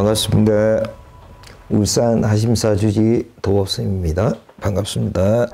반갑습니다. 울산 하심사 주지 도법쌤입니다. 반갑습니다.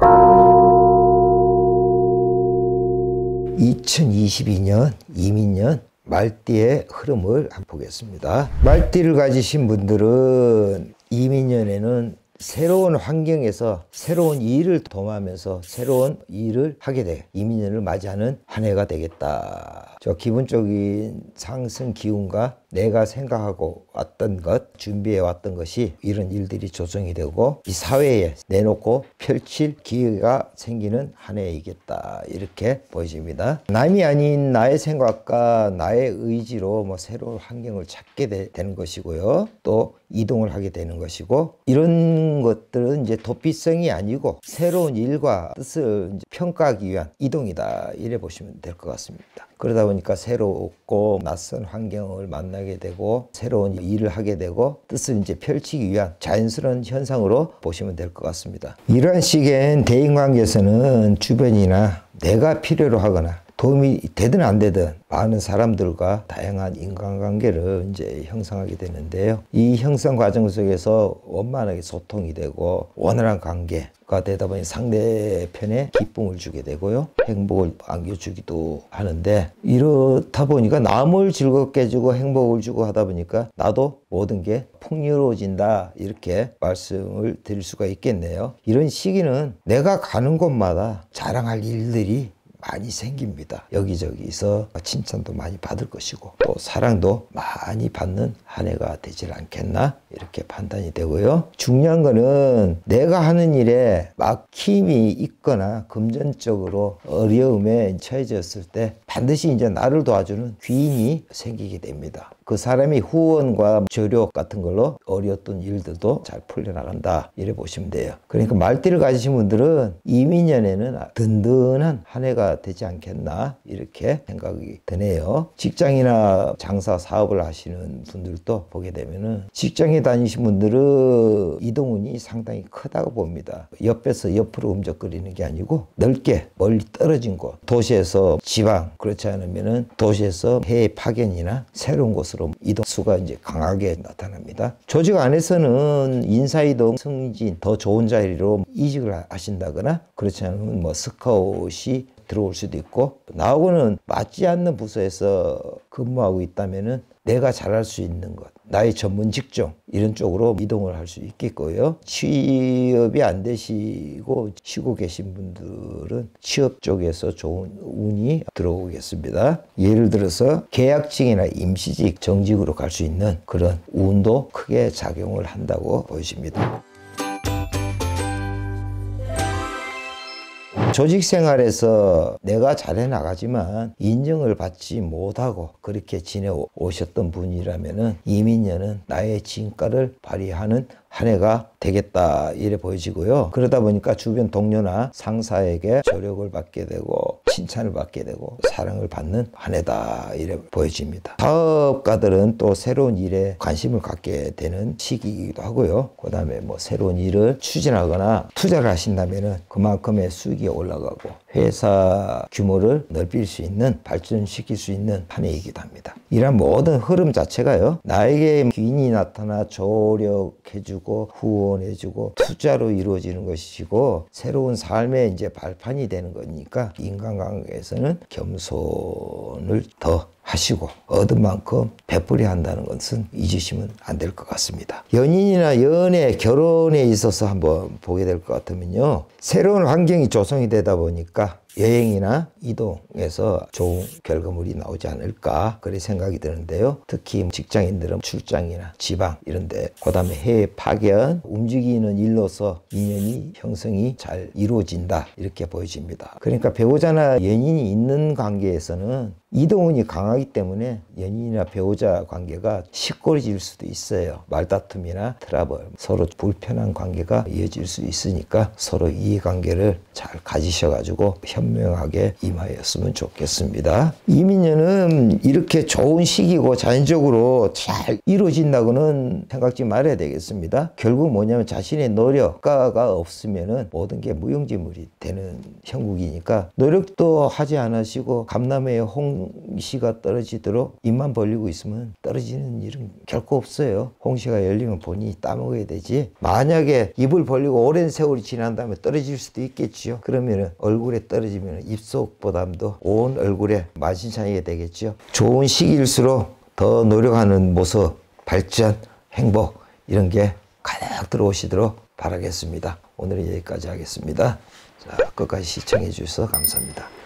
2022년 이민년 말띠의 흐름을 한번 보겠습니다. 말띠를 가지신 분들은 이민년에는 새로운 환경에서 새로운 일을 도모하면서 새로운 일을 하게 돼 이민년을 맞이하는 한 해가 되겠다. 저 기본적인 상승 기운과 내가 생각하고 왔던 것, 준비해 왔던 것이 이런 일들이 조성이 되고 이 사회에 내놓고 펼칠 기회가 생기는 한 해이겠다. 이렇게 보여집니다. 남이 아닌 나의 생각과 나의 의지로 뭐 새로운 환경을 찾게 되, 는 것이고요. 또 이동을 하게 되는 것이고 이런 것들은 이제 도피성이 아니고 새로운 일과 뜻을 평가하기 위한 이동이다. 이래 보시면 될 것 같습니다. 그러다 보니까 새롭고 낯선 환경을 만나게 되고 새로운 일을 하게 되고 뜻을 이제 펼치기 위한 자연스러운 현상으로 보시면 될 것 같습니다. 이러한 시기엔 대인 관계에서는 주변이나 내가 필요로 하거나 도움이 되든 안 되든 많은 사람들과 다양한 인간관계를 이제 형성하게 되는데요. 이 형성 과정 속에서 원만하게 소통이 되고 원활한 관계가 되다 보니 상대편에 기쁨을 주게 되고요. 행복을 안겨주기도 하는데 이렇다 보니까 남을 즐겁게 해주고 행복을 주고 하다 보니까 나도 모든 게 풍요로워진다 이렇게 말씀을 드릴 수가 있겠네요. 이런 시기는 내가 가는 곳마다 자랑할 일들이 많이 생깁니다. 여기저기서 칭찬도 많이 받을 것이고 또 사랑도 많이 받는 한 해가 되질 않겠나 이렇게 판단이 되고요. 중요한 거는 내가 하는 일에 막힘이 있거나 금전적으로 어려움에 처해졌을 때 반드시 이제 나를 도와주는 귀인이 생기게 됩니다. 그 사람이 후원과 조력 같은 걸로 어려웠던 일들도 잘 풀려나간다. 이래 보시면 돼요. 그러니까 말띠를 가지신 분들은 임인년에는 든든한 한 해가 되지 않겠나. 이렇게 생각이 드네요. 직장이나 장사 사업을 하시는 분들도 보게 되면은 직장에 다니신 분들은 이동운이 상당히 크다고 봅니다. 옆에서 옆으로 움직거리는 게 아니고 넓게 멀리 떨어진 곳, 도시에서 지방, 그렇지 않으면은 도시에서 해외 파견이나 새로운 곳으로 이동수가 이제 강하게 나타납니다. 조직 안에서는 인사이동, 승진, 더 좋은 자리로 이직을 하신다거나 그렇지 않으면 뭐 스카웃이 들어올 수도 있고 나하고는 맞지 않는 부서에서 근무하고 있다면은 내가 잘할 수 있는 것, 나의 전문 직종 이런 쪽으로 이동을 할 수 있겠고요. 취업이 안 되시고 쉬고 계신 분들은 취업 쪽에서 좋은 운이 들어오겠습니다. 예를 들어서 계약직이나 임시직, 정직으로 갈 수 있는 그런 운도 크게 작용을 한다고 보여집니다. 조직 생활에서 내가 잘해 나가지만 인정을 받지 못하고 그렇게 지내오셨던 분이라면 이민년은 나의 진가를 발휘하는 한 해가 되겠다 이래 보여지고요. 그러다 보니까 주변 동료나 상사에게 조력을 받게 되고 칭찬을 받게 되고 사랑을 받는 한 해다 이래 보여집니다. 사업가들은 또 새로운 일에 관심을 갖게 되는 시기이기도 하고요. 그 다음에 뭐 새로운 일을 추진하거나 투자를 하신다면 그만큼의 수익이 올라가고 회사 규모를 넓힐 수 있는 발전시킬 수 있는 한 해이기도 합니다. 이런 모든 흐름 자체가요. 나에게 귀인이 나타나 조력해주고 후원해주고 투자로 이루어지는 것이고 새로운 삶의 이제 발판이 되는 거니까 인간 관계에서는 겸손을 더 하시고 얻은 만큼 베풀이 한다는 것은 잊으시면 안 될 것 같습니다. 연인이나 연애, 결혼에 있어서 한번 보게 될 것 같으면요. 새로운 환경이 조성이 되다 보니까 여행이나 이동에서 좋은 결과물이 나오지 않을까 그런 생각이 드는데요. 특히 직장인들은 출장이나 지방 이런데 그다음에 해외 파견 움직이는 일로서 인연이 형성이 잘 이루어진다 이렇게 보여집니다. 그러니까 배우자나 연인이 있는 관계에서는 이동운이 강하기 때문에 연인이나 배우자 관계가 시끄러질 수도 있어요. 말다툼이나 트러블, 서로 불편한 관계가 이어질 수 있으니까 서로 이해관계를 잘 가지셔가지고 현명하게 임하였으면 좋겠습니다. 이민년은 이렇게 좋은 시기고 자연적으로 잘 이루어진다고는 생각지 말아야 되겠습니다. 결국 뭐냐면 자신의 노력가가 없으면은 모든 게 무용지물이 되는 형국이니까 노력도 하지 않으시고 감남의 홍 홍시가 떨어지도록 입만 벌리고 있으면 떨어지는 일은 결코 없어요. 홍시가 열리면 본인이 따먹어야 되지. 만약에 입을 벌리고 오랜 세월이 지난 다음에 떨어질 수도 있겠지요. 그러면 얼굴에 떨어지면 입속 보담도 온 얼굴에 만신창이게 되겠죠. 좋은 시기일수록 더 노력하는 모습, 발전, 행복 이런 게 가득 들어오시도록 바라겠습니다. 오늘은 여기까지 하겠습니다. 자, 끝까지 시청해 주셔서 감사합니다.